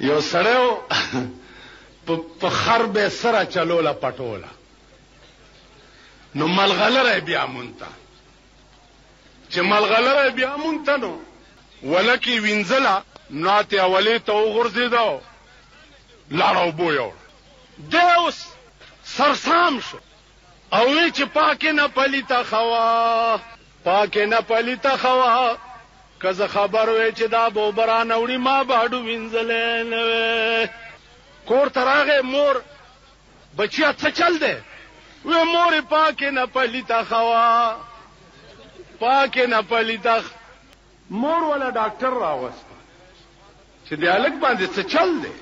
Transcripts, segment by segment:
یو سړیو په خر به سره چلوله پټوله نو ملغلره بیا مونته چې ملغلره بیا مونته نو ولکی وینځله ناته اولی ته وغورځیدو لاړو بو یو دی اوس سرسام شو او وی چې پاکه نه پلیته خوا پاکه نه پلیته خوا که زه خبر وې چې دا به اوبه رانوړي ما به هډو وینځلی نه وی کور ته راغی مور بچیا څه چل دی وی مور پاکه نه پلیته خوا پاکه نه پلیته مور ولا ډاکټر راوست چې د الګ باندې څه چل دی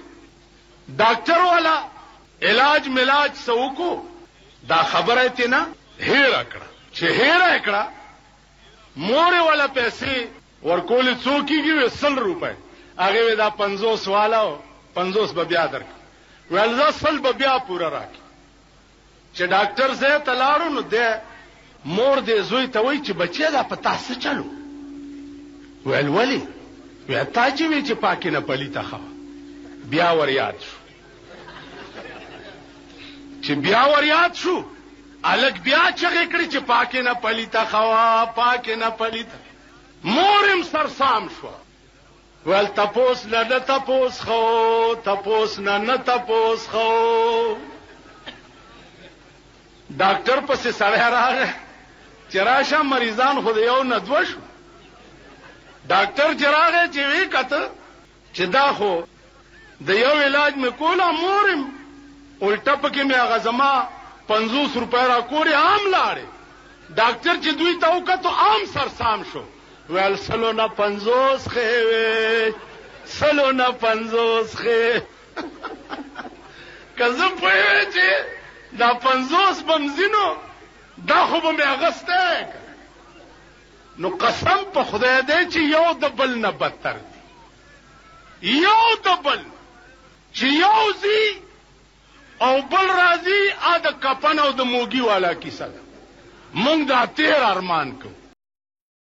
ډاکټر والا علاج ملاج څه وکړو دا خبره یې تېنه هېره کړه، چې هېره یې کړه مور یې والا پیسې ورکولې څو کېږي وې سل روپۍ هغې وې دا پنځوس والا پنځوس به بیا درکړم ویل ځه سل به بیا پوره راکړي. چې ډاکټر ځای ته لاړو نو دی مور دې زوی ته وایي چې بچیه دا په تا څه چلو ویل ولې وی تا چې وی چې پاکې نه پلی ته خوا بیا ور یاد شو چې بیا ور یاد شو الګ بیا چغې کړې چې پاکې نه پلی ته خوا پاکې نه پلی ته مورم سرسام شو ویل تپوس نه نه تپوس خو تپوس نه نه تپوس خو ډاکټر پسې سړی راغی چې راشه مریضان خو یو نه دوه شو ډاکټر چې راغی چې وی کته چې دا خو د یو علاج مې کولا مور یم الټه پکې مې هغه زما پنځوس روپۍ راکورې عام لاړې ډاکټر چې دوی ته وکتو عام سرسام شو ویل سلو نه پنځوس خې وې سلو نه پنځوس خې که زه پوهې چې دا پنځوس بمزینو دا خو به مې اغسته نو قسم په خدای دی چې یو د بل نه بدتر دی یو د بل چې یو زی او بل راځي ا د کپن او د موګي والا کیسه ده مونږ دا تیر ارمان کو